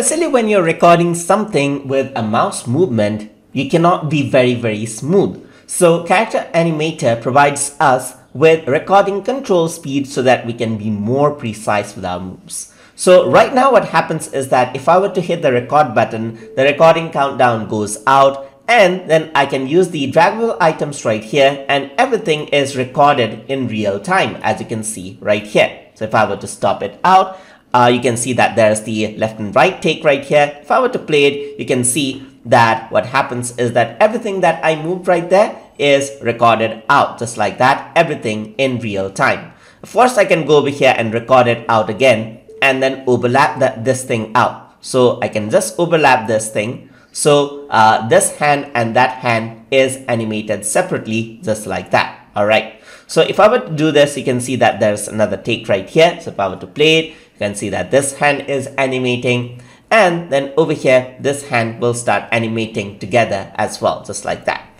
especially when you're recording something with a mouse movement, you cannot be very, very smooth. So Character Animator provides us with recording control speed so that we can be more precise with our moves. So right now what happens is that if I were to hit the record button, the recording countdown goes out and then I can use the draggable items right here and everything is recorded in real time as you can see right here. So if I were to stop it out, uh, you can see that there's the left and right take right here. If I were to play it, you can see that what happens is that everything that I moved right there is recorded out just like that, everything in real time. Course, I can go over here and record it out again and then overlap that, this thing out. So I can just overlap this thing. So uh, this hand and that hand is animated separately just like that. All right. So if I were to do this, you can see that there's another take right here. So if I were to play it, can see that this hand is animating and then over here, this hand will start animating together as well, just like that.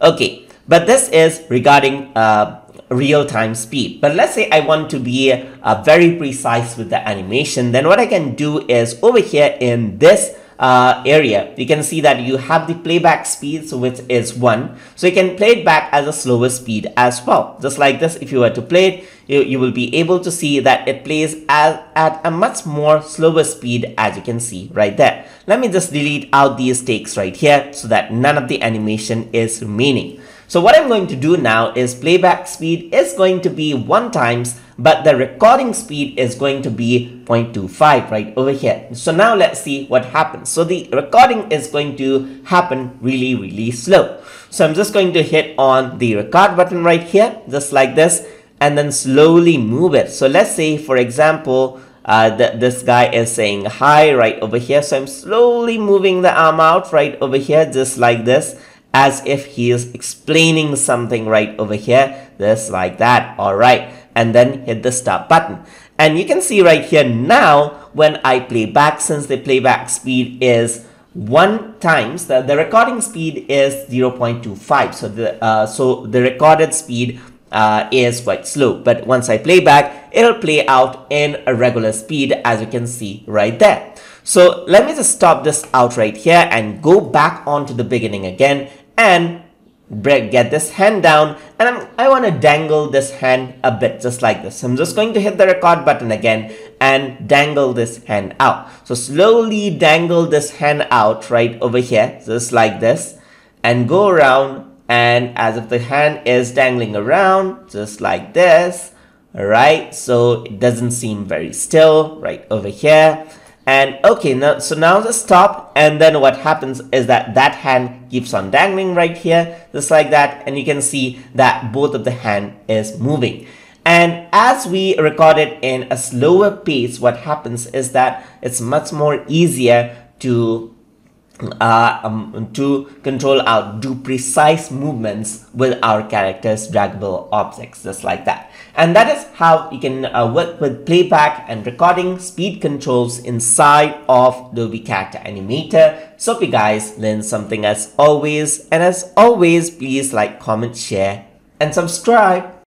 Okay, but this is regarding uh, real-time speed. But let's say I want to be uh, very precise with the animation, then what I can do is over here in this uh, area, you can see that you have the playback speed, so which is 1. So you can play it back as a slower speed as well. Just like this, if you were to play it, you, you will be able to see that it plays at, at a much more slower speed as you can see right there. Let me just delete out these takes right here so that none of the animation is remaining. So what I'm going to do now is playback speed is going to be 1 times but the recording speed is going to be 0.25 right over here. So now let's see what happens. So the recording is going to happen really, really slow. So I'm just going to hit on the record button right here, just like this, and then slowly move it. So let's say, for example, uh, that this guy is saying hi right over here. So I'm slowly moving the arm out right over here, just like this as if he is explaining something right over here, just like that. All right and then hit the stop button. And you can see right here now when I play back, since the playback speed is 1 times, the, the recording speed is 0.25. So the, uh, so the recorded speed uh, is quite slow. But once I play back, it'll play out in a regular speed as you can see right there. So let me just stop this out right here and go back onto the beginning again and get this hand down and I'm, I want to dangle this hand a bit just like this. I'm just going to hit the record button again and dangle this hand out. So slowly dangle this hand out right over here just like this and go around and as if the hand is dangling around just like this. Alright, so it doesn't seem very still right over here and okay, now so now the stop and then what happens is that that hand keeps on dangling right here, just like that. And you can see that both of the hand is moving. And as we record it in a slower pace, what happens is that it's much more easier to uh, um, to control our do precise movements with our characters draggable objects just like that. And that is how you can uh, work with playback and recording speed controls inside of Adobe Character Animator. So if you guys learned something as always. And as always please like comment share and subscribe